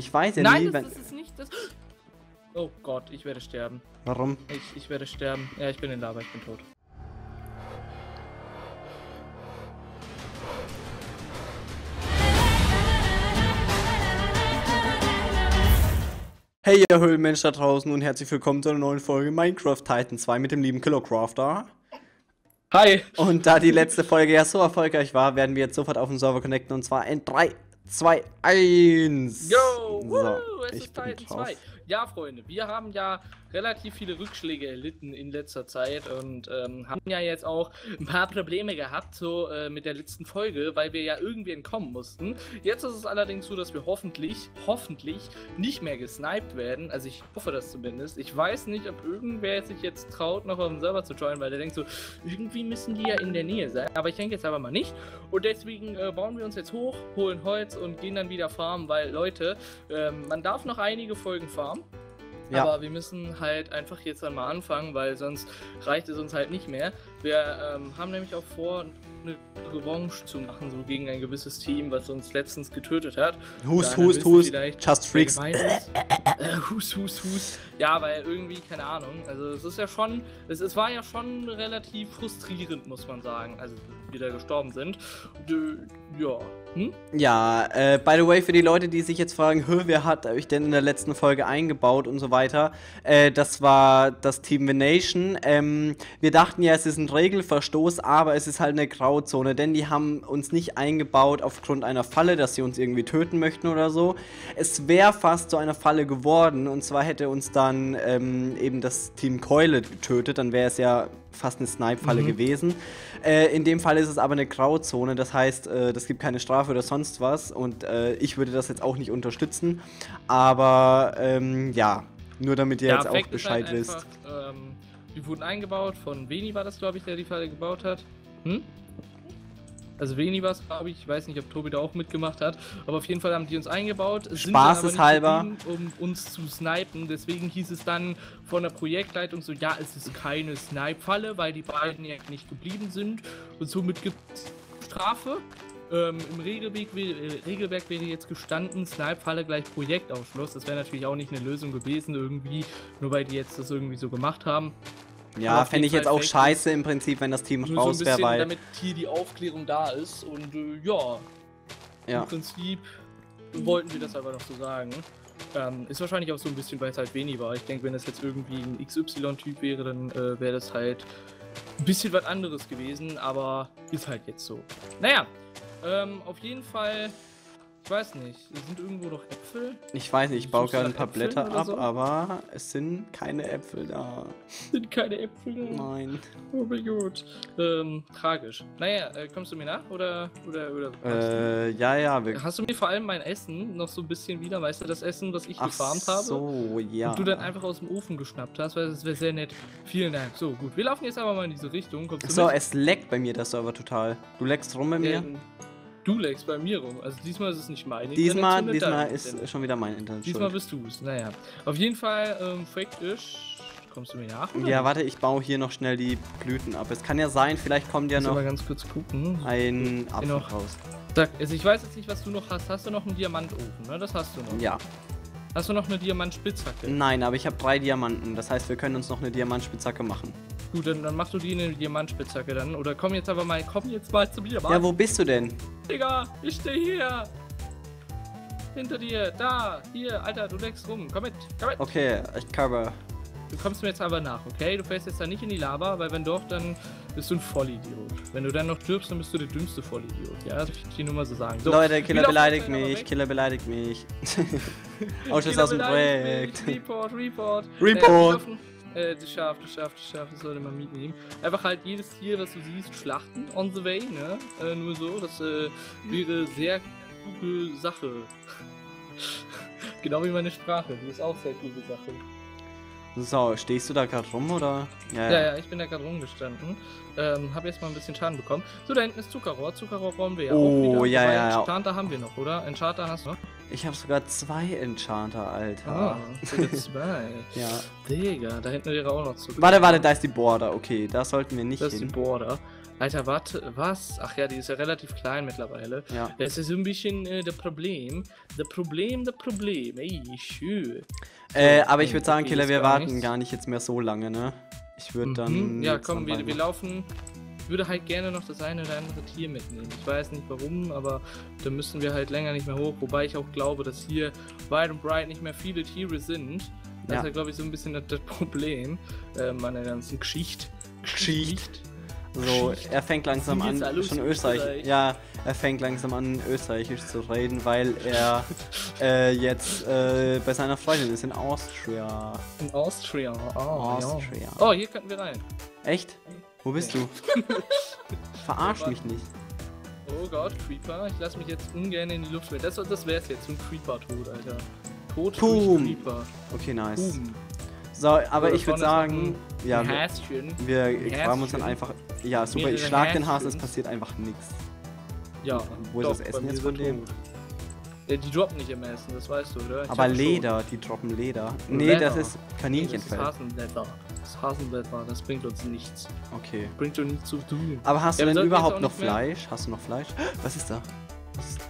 Ich weiß ja Nein, nie, das, wenn. das ist nicht das. Oh Gott, ich werde sterben. Warum? Ich, ich werde sterben. Ja, ich bin in Lava, ich bin tot. Hey, ihr Höhlenmensch da draußen und herzlich willkommen zu einer neuen Folge Minecraft Titan 2 mit dem lieben Killocrafter. Hi! Und da die letzte Folge ja so erfolgreich war, werden wir jetzt sofort auf den Server connecten und zwar in 3, 2, 1. Yo! So, Woo, es ich ist drauf. 2. Ja, Freunde, wir haben ja relativ viele Rückschläge erlitten in letzter Zeit und ähm, haben ja jetzt auch ein paar Probleme gehabt, so äh, mit der letzten Folge, weil wir ja irgendwie entkommen mussten. Jetzt ist es allerdings so, dass wir hoffentlich, hoffentlich nicht mehr gesniped werden. Also ich hoffe das zumindest. Ich weiß nicht, ob irgendwer sich jetzt traut, noch auf den Server zu joinen, weil der denkt so, irgendwie müssen die ja in der Nähe sein. Aber ich denke jetzt aber mal nicht. Und deswegen äh, bauen wir uns jetzt hoch, holen Holz und gehen dann wieder farmen, weil Leute, ähm, man darf noch einige Folgen farmen. Ja. Aber wir müssen halt einfach jetzt dann mal anfangen, weil sonst reicht es uns halt nicht mehr. Wir ähm, haben nämlich auch vor, eine Revanche zu machen, so gegen ein gewisses Team, was uns letztens getötet hat. Hust, hust, hust. Just Freaks. Äh, hust, hust, hust. Ja, weil irgendwie, keine Ahnung. Also es ist ja schon, es, es war ja schon relativ frustrierend, muss man sagen, also die da gestorben sind. Und, äh, ja. Hm? Ja, äh, by the way, für die Leute, die sich jetzt fragen, "Hö, wer hat euch denn in der letzten Folge eingebaut und so weiter, äh, das war das Team Venation. Ähm, wir dachten ja, es ist ein Regelverstoß, aber es ist halt eine Grauzone, denn die haben uns nicht eingebaut aufgrund einer Falle, dass sie uns irgendwie töten möchten oder so. Es wäre fast zu einer Falle geworden und zwar hätte uns dann ähm, eben das Team Keule getötet, dann wäre es ja fast eine Snipe-Falle Mhm. gewesen. Äh, in dem Fall ist es aber eine Grauzone, das heißt, äh, das gibt keine Strafe oder sonst was und äh, ich würde das jetzt auch nicht unterstützen. Aber ähm, ja, nur damit ihr jetzt auch Fakt ist Bescheid halt wisst. einfach, Ähm, die wurden eingebaut, von Veni war das, glaube ich, der die Falle gebaut hat. Hm? Also Veni war es, glaube ich. Ich weiß nicht, ob Tobi da auch mitgemacht hat. Aber auf jeden Fall haben die uns eingebaut. Spaßeshalber. Um uns zu snipen. Deswegen hieß es dann von der Projektleitung so, ja, es ist keine Snipe-Falle, weil die beiden ja nicht geblieben sind. Und somit gibt es Strafe. Ähm, Im Regelweg, wär- äh, Regelwerk wäre jetzt gestanden, Snipe-Falle gleich Projektausschluss. Das wäre natürlich auch nicht eine Lösung gewesen irgendwie, nur weil die jetzt das irgendwie so gemacht haben. Ja, fände ich jetzt auch scheiße im Prinzip, wenn das Team Nur so raus wäre, bisschen, weil. damit hier die Aufklärung da ist. Und äh, ja, Ja. im Prinzip wollten wir das aber noch so sagen. Ähm, ist wahrscheinlich auch so ein bisschen, weil es halt wenig war. Ich denke, wenn das jetzt irgendwie ein XY-Typ wäre, dann äh, wäre das halt ein bisschen was anderes gewesen, aber ist halt jetzt so. Naja, ähm, auf jeden Fall, ich weiß nicht, sind irgendwo noch Äpfel? Ich weiß nicht, ich baue gerade ein paar Äpfeln Blätter ab, so? aber es sind keine Äpfel da. Sind keine Äpfel da? Nein. Oh mein Gott. Ähm, tragisch. Naja, äh, kommst du mir nach oder oder oder? Äh, ja, ja, wir. Hast du mir vor allem mein Essen noch so ein bisschen wieder, weißt du, das Essen, was ich Ach gefarmt habe? so, ja. Und du dann einfach aus dem Ofen geschnappt hast, weil das wäre sehr nett. Vielen Dank. So, gut. Wir laufen jetzt aber mal in diese Richtung. Kommst So, es leckt bei mir der Server total. Du leckst rum bei mir? Ähm, du legst bei mir rum. Also diesmal ist es nicht mein Internet, diesmal sondern diesmal ist Internet. schon wieder mein Internet Diesmal schuld. bist du es. Naja. Auf jeden Fall, ähm, faktisch. Kommst du mir nach? Ja, warte, ich baue hier noch schnell die Blüten ab. Es kann ja sein, vielleicht kommt ja Muss noch mal ganz kurz gucken. ein Apfel raus. Sag, also ich weiß jetzt nicht, was du noch hast. Hast du noch einen Diamantofen, ne? Das hast du noch. Ja. Hast du noch eine Diamantspitzhacke? Nein, aber ich habe drei Diamanten. Das heißt, wir können uns noch eine Diamantspitzhacke machen. Gut, dann, dann machst du die in eine Diamantspitzhacke dann. Oder komm jetzt aber mal, komm jetzt mal zu mir, Mann. Ja, wo bist du denn? Digga, ich stehe hier. Hinter dir, da, hier, Alter, du leckst rum. Komm mit, komm mit. Okay, ich cover. Du kommst mir jetzt aber nach, okay? Du fällst jetzt da nicht in die Lava, weil wenn doch, dann bist du ein Vollidiot. Wenn du dann noch stirbst, dann bist du der dümmste Vollidiot. Ja, das will ich dir nur mal so sagen. So, Leute, Killer beleidigt mich. Killer beleidigt mich. Ausschluss Killer aus dem Projekt. Report, Report. Report. Äh, Äh, das Schaf, das Schaf, das Schaf, das sollte man mitnehmen. Einfach halt jedes Tier, das du siehst, schlachten on the way, ne? Äh, nur so, das äh, wäre sehr gute Sache. genau wie meine Sprache, die ist auch sehr gute Sache. So, stehst du da gerade rum oder? Ja, ja, ich bin da gerade rumgestanden. Ähm, habe jetzt mal ein bisschen Schaden bekommen. So, da hinten ist Zuckerrohr. Zuckerrohr brauchen wir ja Oh, auch wieder. ja, ja, ja. Enchanter haben wir noch, oder? Enchanter hast du noch? Ich habe sogar zwei Enchanter, Alter. Ah, zwei. Ja. Digga, da hinten wäre auch noch Zuckerrohr. Warte, warte, da ist die Border. Okay, da sollten wir nicht Das ist die hin. Border. Alter, warte, was? Ach ja, die ist ja relativ klein mittlerweile. Ja. Das ist so ein bisschen äh, das Problem. Das Problem, das Problem. Ey, schön. Äh, aber ich würde sagen, okay, Killer, wir gar warten nichts. gar nicht jetzt mehr so lange, ne? Ich würde dann. Mhm. Ja, jetzt komm, dann wir, wir laufen. Ich würde halt gerne noch das eine oder andere Tier mitnehmen. Ich weiß nicht warum, aber da müssen wir halt länger nicht mehr hoch. Wobei ich auch glaube, dass hier weit und breit nicht mehr viele Tiere sind. Das Ja. ist ja, glaube ich, so ein bisschen das, das Problem äh, meiner ganzen Geschichte. Geschichte. So, er fängt langsam an, schon Österreich. Österreich. Ja, er fängt langsam an, Österreichisch zu reden, weil er äh, jetzt äh, bei seiner Freundin ist in Austria. In Austria. Oh, Austria. Ja. Oh, hier könnten wir rein. Echt? Wo bist du? Verarsch mich nicht. Oh Gott, Creeper. Ich lasse mich jetzt ungern in die Luft mit. Das, das wär's jetzt, ein Creeper-Tod, Alter. Tod Boom. Creeper. Okay, nice. Boom. So, aber ich würde sagen, ja, ein wir, Häschen. wir Häschen. graben uns dann einfach. Ja, super, ich schlag den Hasen, es passiert einfach nichts. Ja, Wo ist das Essen jetzt von dem? Ja, die droppen nicht im Essen, das weißt du, oder? Ich Aber schon- Leder, die droppen Leder. Nee, Leder. das ist Nee, Das ist Kaninchenfell. Das ist Hasenblätter, das bringt uns nichts. Okay. Bringt uns nichts zu tun. Aber hast Ja, du denn überhaupt noch mehr- Fleisch? Hast du noch Fleisch? Was ist da? Was ist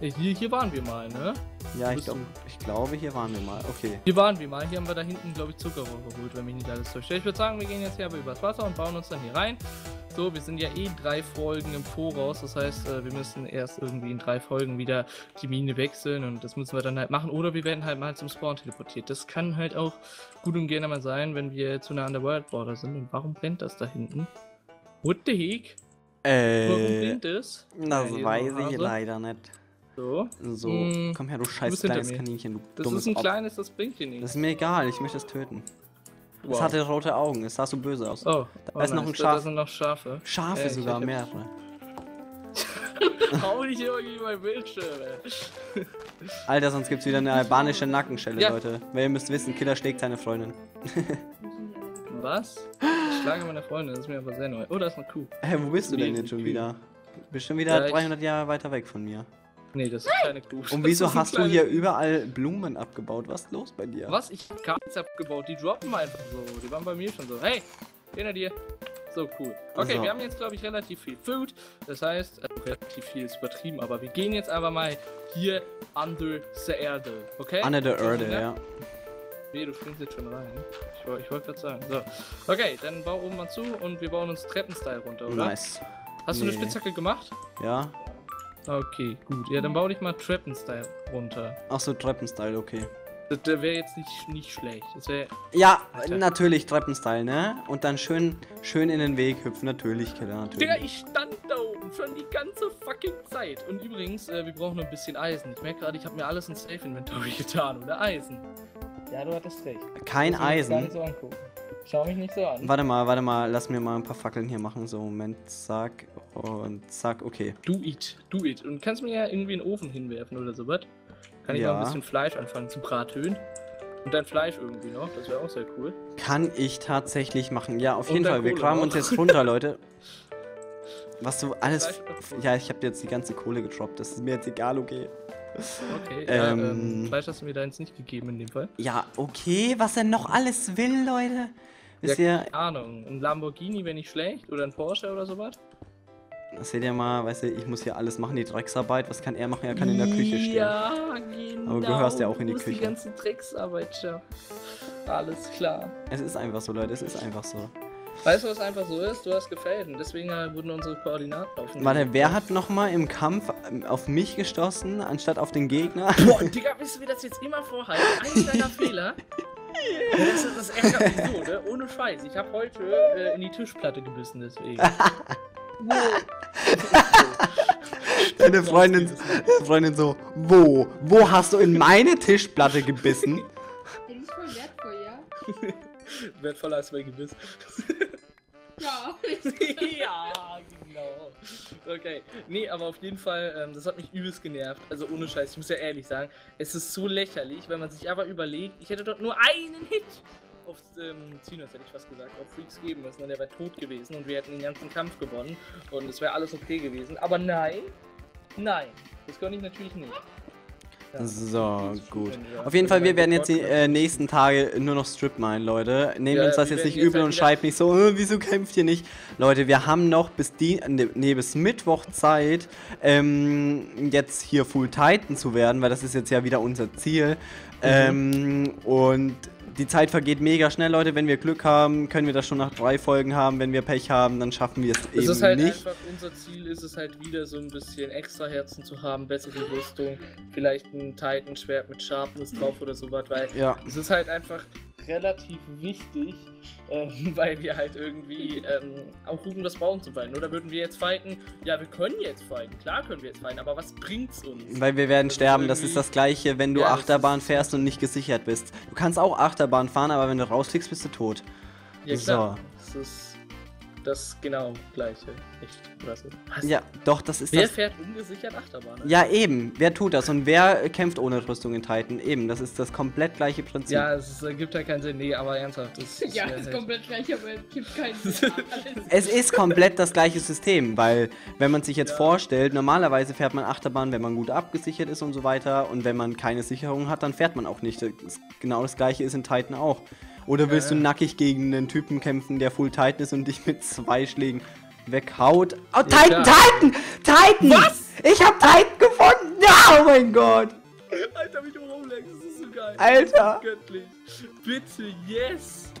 Ja, Hier, hier waren wir mal, ne? Ja, ich, glaub, ich glaube, hier waren wir mal. Okay. Hier waren wir mal. Hier haben wir da hinten, glaube ich, Zuckerrohr geholt, wenn mich nicht alles täuscht. Ich würde sagen, wir gehen jetzt hier aber übers Wasser und bauen uns dann hier rein. So, wir sind ja eh drei Folgen im Voraus. Das heißt, äh, wir müssen erst irgendwie in drei Folgen wieder die Mine wechseln und das müssen wir dann halt machen. Oder wir werden halt mal zum Spawn teleportiert. Das kann halt auch gut und gerne mal sein, wenn wir zu einer Underworld Border sind. Und warum brennt das da hinten? What the heck? Warum Äh, brennt es? das Ja, weiß ich leider nicht. So. So, Mm, komm her, du scheiß kleines. Kaninchen, du Das ist ein kleines, das bringt dir Das nichts. ist mir egal, ich möchte es töten. Es Wow. hatte rote Augen, es sah so böse aus. Oh, Da ist noch ein Schaf. da sind noch Schafe. Schafe Äh, sogar, mehrere. Hau nicht immer gegen mein Bildschirm, ey. Alter, sonst gibt's wieder eine albanische Nackenschelle, Ja. Leute. Weil ihr müsst wissen, Killer schlägt seine Freundin. Was? Ich schlage meine Freundin, das ist mir aber sehr neu. Oh, da ist eine Kuh. Hä, wo bist du denn jetzt schon wieder? Du bist schon wieder Ja, ich- 300 Jahre weiter weg von mir. Nee, das ist keine Kuh. Und wieso hast du hier überall Blumen abgebaut? Was ist los bei dir? Was? Ich hab nichts abgebaut. Die droppen einfach so. Die waren bei mir schon so. Hey, hinter dir. So cool. Okay, So. wir haben jetzt, glaube ich, relativ viel Food. Das heißt, also relativ viel ist übertrieben, aber wir gehen jetzt einfach mal hier under the Erde. Okay? Under the Erde, Ja. ja. Nee, du springst jetzt schon rein. Ich, ich wollte gerade sagen. So. Okay, dann bau oben mal zu und wir bauen uns Treppenstyle runter, oder? Nice. Hast du eine Nee. Spitzhacke gemacht? Ja. Okay, gut. Ja, dann bau dich mal Treppenstyle runter. Ach so, Treppenstyle, okay. Das, das wäre jetzt nicht, nicht schlecht. Das wäre. Ja, Alter. natürlich Treppenstyle, ne? Und dann schön, schön in den Weg hüpfen, natürlich, Killer, Digga, natürlich. ich stand da oben schon die ganze fucking Zeit. Und übrigens, äh, wir brauchen noch ein bisschen Eisen. Ich merke gerade, ich habe mir alles ins Safe-Inventory getan, oder? Eisen. Ja, du hattest recht. Kein jetzt Gar Eisen. nicht so angucken. Schau mich nicht so an. Warte mal, warte mal, lass mir mal ein paar Fackeln hier machen. So, Moment, zack und zack, okay. Do it, do it. Und kannst mir ja irgendwie einen Ofen hinwerfen oder sowas. Kann ich Ja. mal ein bisschen Fleisch anfangen zu braten. Und dann Fleisch irgendwie noch. Das wäre auch sehr cool. Kann ich tatsächlich machen. Ja, auf Und jeden Fall. Wir Kohle graben noch. uns jetzt runter, Leute. Was du alles. Ja, ich habe dir jetzt die ganze Kohle getroppt. Das ist mir jetzt egal, okay. Okay, ja, Ähm. ähm, Fleisch hast du mir da jetzt nicht gegeben in dem Fall. Ja, okay. Was er noch alles will, Leute. Wisst ja, ihr, keine Ahnung. Ein Lamborghini wäre nicht schlecht. Oder ein Porsche oder sowas. seht ihr mal, weißt du, ich muss hier alles machen, die Drecksarbeit. Was kann er machen? Er kann in der Küche stehen. Ja, genau. Aber du gehörst ja auch in die Küche. Die ganze Drecksarbeit schaffen. Alles klar. Es ist einfach so, Leute. Es ist einfach so. Weißt du, was einfach so ist? Du hast gefällt und deswegen äh, wurden unsere Koordinaten aufgenommen. Warte, wer hat nochmal im Kampf ähm, auf mich gestoßen, anstatt auf den Gegner? Boah, Digga, wisst ihr, wie das jetzt immer vorhalten? Ein kleiner Fehler. Ja, Das, ist- das ärgert mich so, ne? Ohne Scheiß. Ich habe heute äh, in die Tischplatte gebissen, deswegen. wow. Deine Freundin, deine Freundin so, wo? Wo hast du in meine Tischplatte gebissen? Wertvoller als mein Gebiss. Ja. ja, genau. Okay. Nee, aber auf jeden Fall, ähm, das hat mich übelst genervt. Also ohne Scheiß, ich muss ja ehrlich sagen, es ist so lächerlich, wenn man sich aber überlegt, ich hätte dort nur einen Hit auf ähm, Zinos, hätte ich was gesagt, auf Freaks geben müssen und der wäre tot gewesen und wir hätten den ganzen Kampf gewonnen und es wäre alles okay gewesen. Aber nein, nein, das konnte ich natürlich nicht. So, gut. Auf jeden Fall, wir werden jetzt die äh, nächsten Tage nur noch Strip minen, Leute. Nehmt Ja, uns das jetzt nicht übel halt und schreibt nicht so, äh, wieso kämpft ihr nicht? Leute, wir haben noch bis die, ne, nee, bis Mittwoch Zeit, ähm, jetzt hier Full Titan zu werden, weil das ist jetzt ja wieder unser Ziel. Ähm, und die Zeit vergeht mega schnell, Leute. Wenn wir Glück haben, können wir das schon nach drei Folgen haben. Wenn wir Pech haben, dann schaffen wir es Es eben ist halt nicht. einfach, unser Ziel ist es halt wieder so ein bisschen extra Herzen zu haben, bessere Rüstung, vielleicht ein Titan-Schwert mit Sharpness drauf oder sowas, weil Ja. es ist halt einfach relativ wichtig, ähm, weil wir halt irgendwie ähm, auch um das Bauen zu fighten. Oder würden wir jetzt fighten? Ja, wir können jetzt fighten, klar können wir jetzt fighten, aber was bringt's uns? Weil wir werden Das sterben. Das ist das gleiche, wenn du Ja, Achterbahn fährst und nicht gesichert bist. Du kannst auch Achterbahn fahren, aber wenn du rausfliegst, bist du tot. Ja klar, das ist das genau gleiche. Echt, was? was? Ja, doch, das ist Wer das. fährt ungesichert Achterbahn? Ja, eben. Wer tut das? Und wer kämpft ohne Rüstung in Titan? Eben, das ist das komplett gleiche Prinzip. Ja, es ergibt ja keinen Sinn. Nee, aber ernsthaft. Das Ja, ist halt- komplett gleich, aber es gibt keinen Sinn. Es ist komplett das gleiche System, weil wenn man sich jetzt Ja. vorstellt, normalerweise fährt man Achterbahn, wenn man gut abgesichert ist und so weiter und wenn man keine Sicherung hat, dann fährt man auch nicht. Das, genau das gleiche ist in Titan auch. Oder willst du ja. nackig gegen einen Typen kämpfen, der Full Titan ist und dich mit zwei Schlägen weghaut? Oh, Titan. Titan! Titan! Was? Ich hab Titan gefunden! Ja, oh mein Gott! Alter, wie du rumlegst, das ist so geil. Alter. Göttlich. Bitte, yes.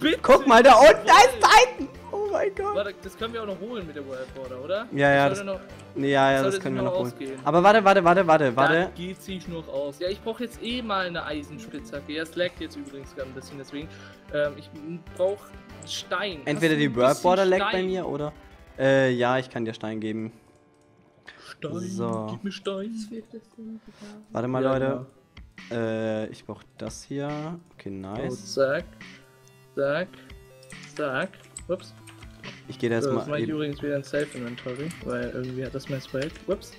Bitte. Guck mal, da unten, da ist. Titan! Oh mein Gott! Warte, das können wir auch noch holen mit der World Border, oder? Ja, ja, Das das- noch, ja, ja, das das können wir noch holen. ausgehen? Aber warte, warte, warte, warte, Da warte. geht sich noch aus. Ja, ich brauche jetzt eh mal eine Eisenspitzhacke. Ja, es laggt jetzt übrigens gerade ein bisschen, deswegen. Ähm, ich brauche Stein. Entweder die World Border lag bei mir oder. Äh, ja, ich kann dir Stein geben. Stein, So. gib mir Stein. Warte mal, Ja, Leute. Äh, ich brauch das hier. Okay, Oh, nice. zack, zack, zack. Ups. Ich gehe da jetzt So, mal. mache ich übrigens wieder ein Self-Inventory, weil irgendwie hat das mein Swag. Ups.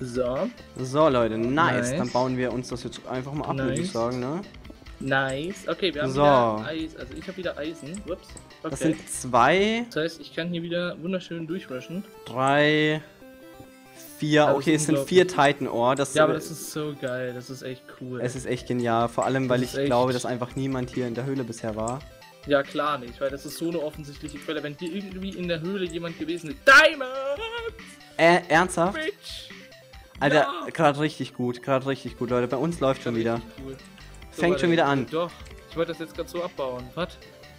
So, So, Leute, nice. Nice. Dann bauen wir uns das jetzt einfach mal ab, würde ich Nice. sagen, ne? nice. Okay, wir haben So. wieder Eis. Also ich habe wieder Eisen. Ups. Okay. Das sind zwei, das heißt, ich kann hier wieder wunderschön durchrushen. drei, vier. Das Okay, es sind vier. Titan Ore. Das, Ja, aber das ist so geil. Das ist echt cool. Es ist echt genial. Vor allem, weil Das ich echt- glaube, dass einfach niemand hier in der Höhle bisher war. Ja, klar nicht, weil das ist so eine offensichtliche Quelle. Wenn hier irgendwie in der Höhle jemand gewesen ist. Diamond! Äh, ernsthaft? Bitch! Alter, Ja. gerade richtig gut, gerade richtig gut, Leute. Bei uns läuft schon wieder. Cool. Fängt schon wieder an. Doch, ich wollte das jetzt gerade so abbauen. Was?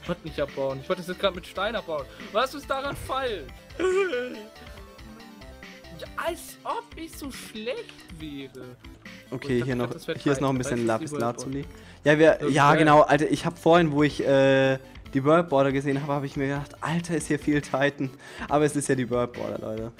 Was nicht abbauen? Ich wollte das jetzt gerade mit Stein abbauen. Was ist daran falsch? ja, als ob ich so schlecht wäre. Okay, Ich hier noch, hier ist noch ein bisschen Lapis Lazuli. Ja, wir, ja geil. genau, Alter, ich habe vorhin, wo ich äh, die World Border gesehen habe, habe ich mir gedacht, Alter, ist hier viel Titan. Aber es ist ja die World Border, Leute.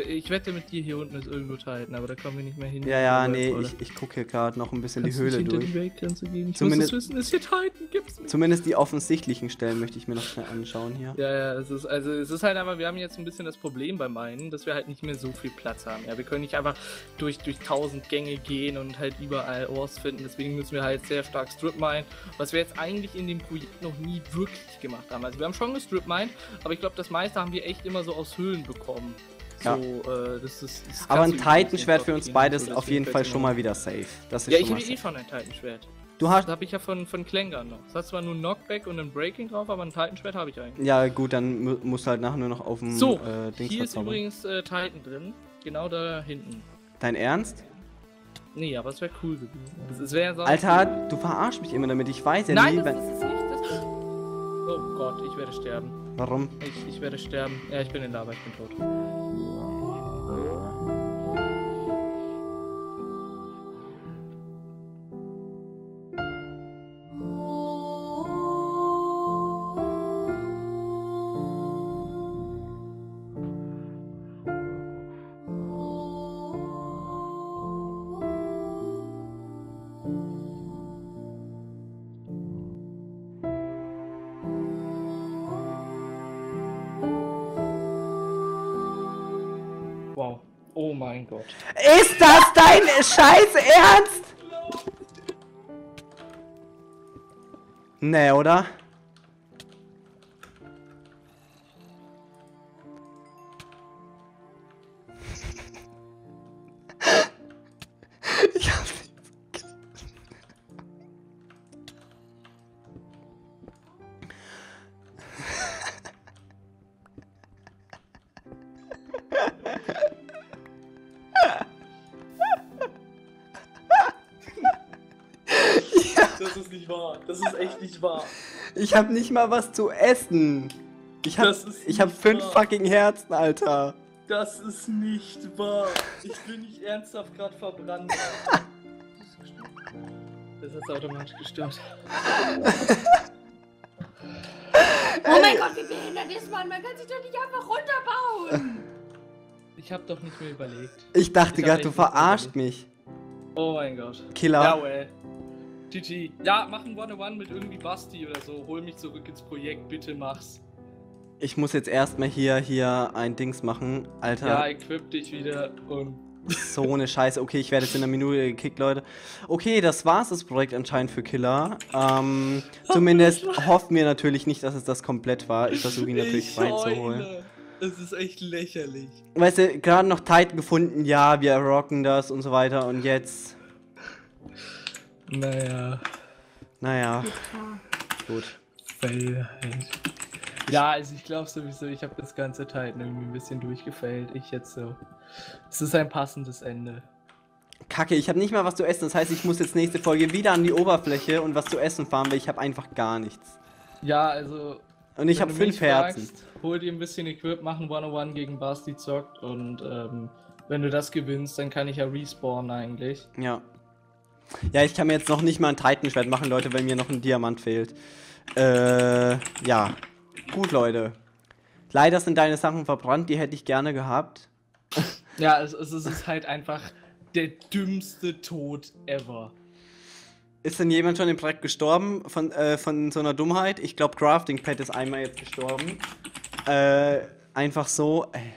Ich wette mit dir, hier unten ist irgendwo Titan, aber da kommen wir nicht mehr hin. Ja, ja, nee, oder- ich, ich gucke hier gerade noch ein bisschen Kannst die Höhle hinter durch. die Weltgrenze gehen? Ich Zumindest- muss es wissen, ist hier Titan? Gibt's nicht. Zumindest die offensichtlichen Stellen möchte ich mir noch schnell anschauen hier. Ja, ja, es ist, also es ist halt einfach, wir haben jetzt ein bisschen das Problem beim einen, dass wir halt nicht mehr so viel Platz haben. Ja, wir können nicht einfach durch, durch tausend Gänge gehen und halt überall Ors finden. Deswegen müssen wir halt sehr stark Strip mine, was wir jetzt eigentlich in dem Projekt noch nie wirklich gemacht haben. Also wir haben schon gestrip mined, aber ich glaube, das meiste haben wir echt immer so aus Höhlen bekommen. Ja. So, äh, das ist, das Aber ein Titan-Schwert für uns beides so, auf jeden Fall schon mal wieder safe. Das ist Ja, ich habe eh schon ein Titan-Schwert. Du hast. Das habe ich ja von, von Klängern noch. Das hat zwar nur Knockback und ein Breaking drauf, aber ein Titan-Schwert habe ich eigentlich. Ja, gut, dann mu- musst du halt nachher nur noch auf dem So, äh, Dings hier ist übrigens äh, Titan drin. Genau da hinten. Dein Ernst? Nee, aber es wäre cool gewesen. Sonst- Alter, du verarschst mich immer damit. Ich weiß ja Nein, nie, das wenn. ist es nicht. Das... Oh Gott, ich werde sterben. Warum? Ich, ich werde sterben. Ja, ich bin in Lava, ich bin tot. Mein Gott. Ist das dein Scheiß Ernst? Nee, oder? Nicht wahr. Ich hab nicht mal was zu essen. Ich hab, ich hab fünf wahr. fucking Herzen, Alter. Das ist nicht wahr. Ich bin nicht ernsthaft gerade verbrannt. Das ist automatisch gestimmt. Oh mein Gott, wie behindert ist man? Man kann sich doch nicht einfach runterbauen. Ich hab doch nicht mehr überlegt. Ich dachte gerade, du verarscht mich. Oh mein Gott. Killer. Ja, well. GG. Ja, mach ein One-on-One mit irgendwie Basti oder so. Hol mich zurück ins Projekt, bitte mach's. Ich muss jetzt erstmal hier, hier ein Dings machen. Ja, Alter, equip dich wieder und. so eine Scheiße. Okay, ich werde jetzt in einer Minute gekickt, Leute. Okay, das war's, das Projekt anscheinend für Killer. Ähm, zumindest hoffen wir natürlich nicht, dass es das komplett war. Ich versuche ihn natürlich reinzuholen. Es ist echt lächerlich. Weißt du, gerade noch Titan gefunden, ja, wir rocken das und so weiter. Und jetzt, Naja, naja, gut. fail halt. Ja, also ich glaube sowieso, ich habe das ganze Titan irgendwie ein bisschen durchgefällt. Ich jetzt so. Es ist ein passendes Ende. Kacke, ich habe nicht mal was zu essen. Das heißt, ich muss jetzt nächste Folge wieder an die Oberfläche und was zu essen fahren, weil ich habe einfach gar nichts. Ja, also. Und ich habe fünf Herzen. fragst, hol dir ein bisschen Equip, mach ein 101 gegen Basti zockt und ähm, wenn du das gewinnst, dann kann ich ja respawnen eigentlich. Ja. Ja, ich kann mir jetzt noch nicht mal ein Titanschwert machen, Leute, weil mir noch ein Diamant fehlt. Äh, ja. Gut, Leute. Leider sind deine Sachen verbrannt, die hätte ich gerne gehabt. Ja, es, es ist halt einfach der dümmste Tod ever. Ist denn jemand schon im Projekt gestorben von, äh, von so einer Dummheit? Ich glaube, Crafting Pad ist einmal jetzt gestorben. Äh, einfach so. Ey.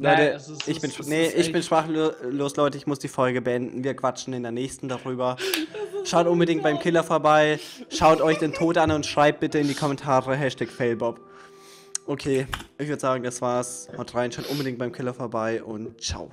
Nein, Leute, es ist- ich bin, es nee, ich bin sprachlos, Leute. Ich muss die Folge beenden. Wir quatschen in der nächsten darüber. Schaut unbedingt beim Killer vorbei. Schaut euch den Tod an und schreibt bitte in die Kommentare Hashtag Failbob. Okay, ich würde sagen, das war's. Haut rein, schaut unbedingt beim Killer vorbei und ciao.